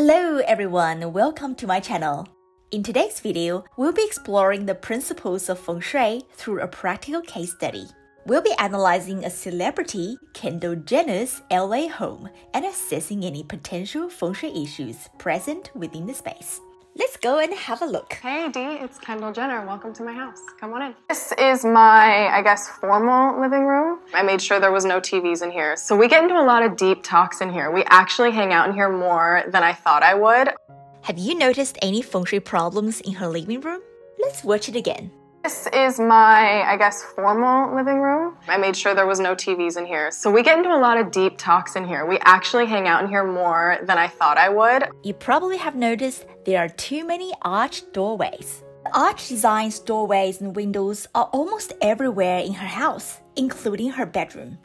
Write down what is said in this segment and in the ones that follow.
Hello everyone, welcome to my channel. In today's video, we'll be exploring the principles of feng shui through a practical case study. We'll be analyzing a celebrity, Kendall Jenner's LA home, and assessing any potential feng shui issues present within the space. Let's go and have a look. Hey AD, it's Kendall Jenner. Welcome to my house. Come on in. This is my, I guess, formal living room. I made sure there was no TVs in here. So we get into a lot of deep talks in here. We actually hang out in here more than I thought I would. Have you noticed any feng shui problems in her living room? Let's watch it again. This is my, I guess, formal living room. I made sure there was no TVs in here. So we get into a lot of deep talks in here. We actually hang out in here more than I thought I would. You probably have noticed there are too many arched doorways. Arch designs, doorways, and windows are almost everywhere in her house, including her bedroom.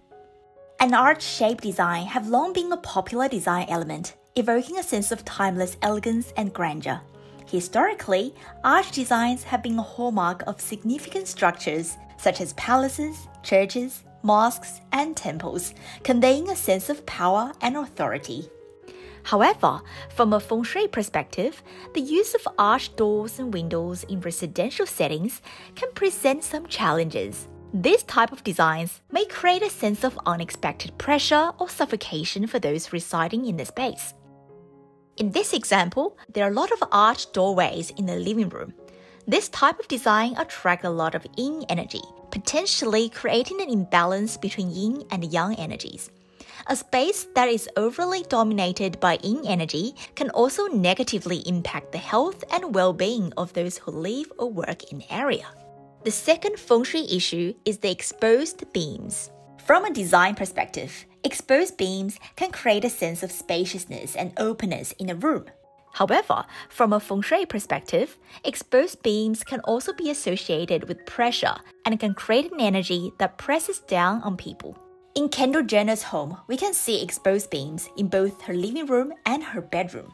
An arch-shaped design have long been a popular design element, evoking a sense of timeless elegance and grandeur. Historically, arch designs have been a hallmark of significant structures such as palaces, churches, mosques, and temples, conveying a sense of power and authority. However, from a feng shui perspective, the use of arched doors and windows in residential settings can present some challenges. This type of designs may create a sense of unexpected pressure or suffocation for those residing in the space. In this example, there are a lot of arched doorways in the living room. This type of design attracts a lot of yin energy, potentially creating an imbalance between yin and yang energies. A space that is overly dominated by yin energy can also negatively impact the health and well-being of those who live or work in the area. The second feng shui issue is the exposed beams. From a design perspective, exposed beams can create a sense of spaciousness and openness in a room. However, from a feng shui perspective, exposed beams can also be associated with pressure and can create an energy that presses down on people. In Kendall Jenner's home, we can see exposed beams in both her living room and her bedroom.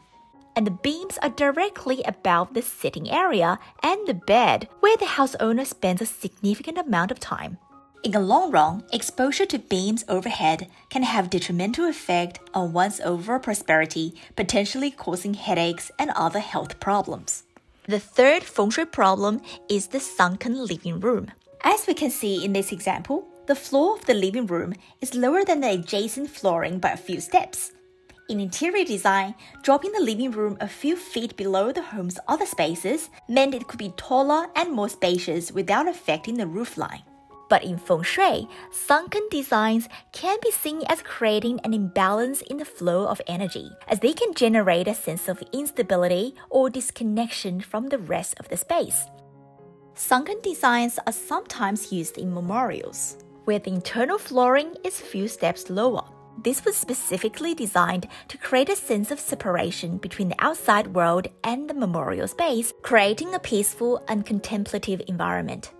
And the beams are directly above the sitting area and the bed, where the house owner spends a significant amount of time. In the long run, exposure to beams overhead can have detrimental effect on one's overall prosperity, potentially causing headaches and other health problems. The third feng shui problem is the sunken living room. As we can see in this example, the floor of the living room is lower than the adjacent flooring by a few steps. In interior design, dropping the living room a few feet below the home's other spaces meant it could be taller and more spacious without affecting the roof line. But in feng shui, sunken designs can be seen as creating an imbalance in the flow of energy, as they can generate a sense of instability or disconnection from the rest of the space. Sunken designs are sometimes used in memorials, where the internal flooring is a few steps lower. This was specifically designed to create a sense of separation between the outside world and the memorial space, creating a peaceful and contemplative environment.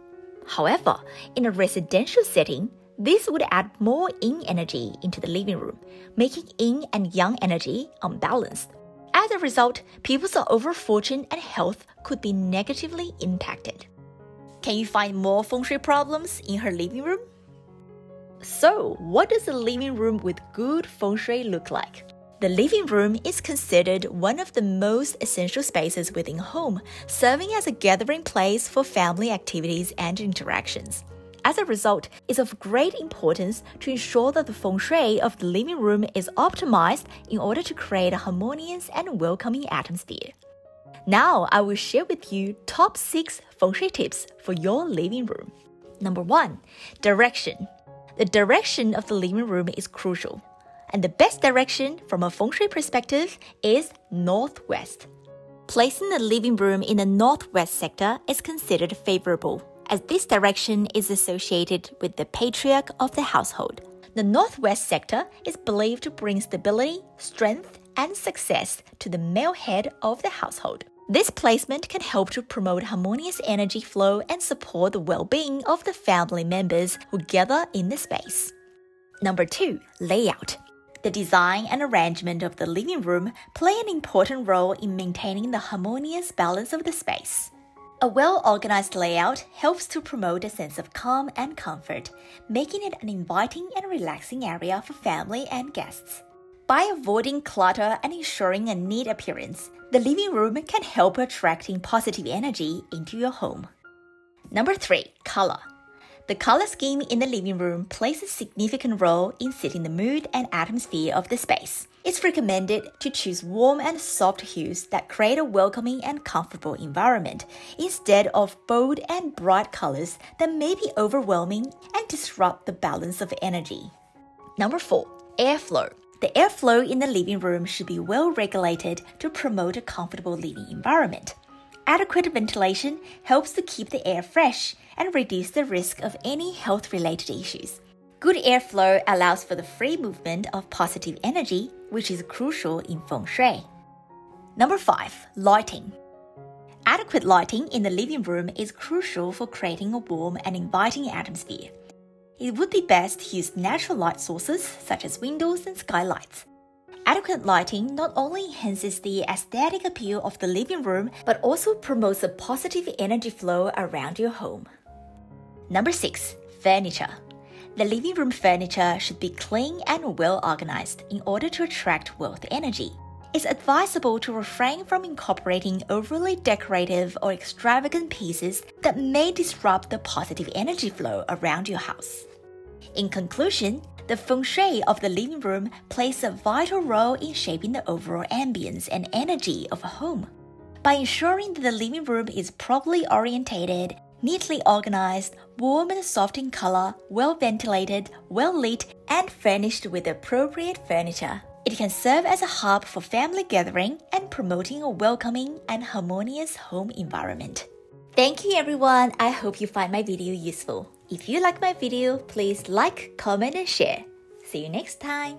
However, in a residential setting, this would add more yin energy into the living room, making yin and yang energy unbalanced. As a result, people's overall fortune and health could be negatively impacted. Can you find more feng shui problems in her living room? So, what does a living room with good feng shui look like? The living room is considered one of the most essential spaces within home, serving as a gathering place for family activities and interactions. As a result, it's of great importance to ensure that the feng shui of the living room is optimized in order to create a harmonious and welcoming atmosphere. Now, I will share with you top 6 feng shui tips for your living room. Number 1. Direction. The direction of the living room is crucial and the best direction from a feng shui perspective is northwest. Placing the living room in the northwest sector is considered favorable, as this direction is associated with the patriarch of the household. The northwest sector is believed to bring stability, strength, and success to the male head of the household. This placement can help to promote harmonious energy flow and support the well being of the family members who gather in the space. Number two, layout. The design and arrangement of the living room play an important role in maintaining the harmonious balance of the space. A well organized layout helps to promote a sense of calm and comfort, making it an inviting and relaxing area for family and guests. By avoiding clutter and ensuring a neat appearance, the living room can help attracting positive energy into your home. Number 3. Color. The color scheme in the living room plays a significant role in setting the mood and atmosphere of the space. It's recommended to choose warm and soft hues that create a welcoming and comfortable environment instead of bold and bright colors that may be overwhelming and disrupt the balance of energy. Number 4. Airflow. The airflow in the living room should be well regulated to promote a comfortable living environment. Adequate ventilation helps to keep the air fresh and reduce the risk of any health related issues. Good airflow allows for the free movement of positive energy, which is crucial in feng shui. Number 5. Lighting. Adequate lighting in the living room is crucial for creating a warm and inviting atmosphere it would be best to use natural light sources such as windows and skylights. Adequate lighting not only enhances the aesthetic appeal of the living room, but also promotes a positive energy flow around your home. Number 6. Furniture. The living room furniture should be clean and well organized in order to attract wealth energy. It's advisable to refrain from incorporating overly decorative or extravagant pieces that may disrupt the positive energy flow around your house. In conclusion, the feng shui of the living room plays a vital role in shaping the overall ambience and energy of a home. By ensuring that the living room is properly orientated, neatly organized, warm and soft in color, well ventilated, well lit, and furnished with appropriate furniture, it can serve as a hub for family gathering and promoting a welcoming and harmonious home environment. Thank you everyone. I hope you find my video useful. If you like my video, please like, comment and share. See you next time.